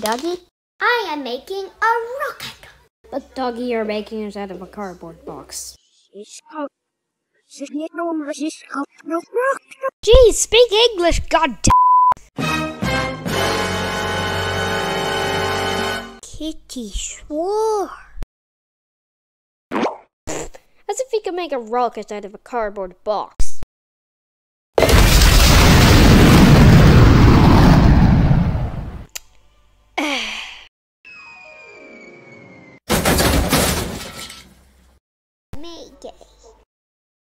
Doggy? I am making a rocket. But Doggy, you're making it out of a cardboard box. Geez, speak English, god Kitty swore. As if he could make a rocket out of a cardboard box. Make.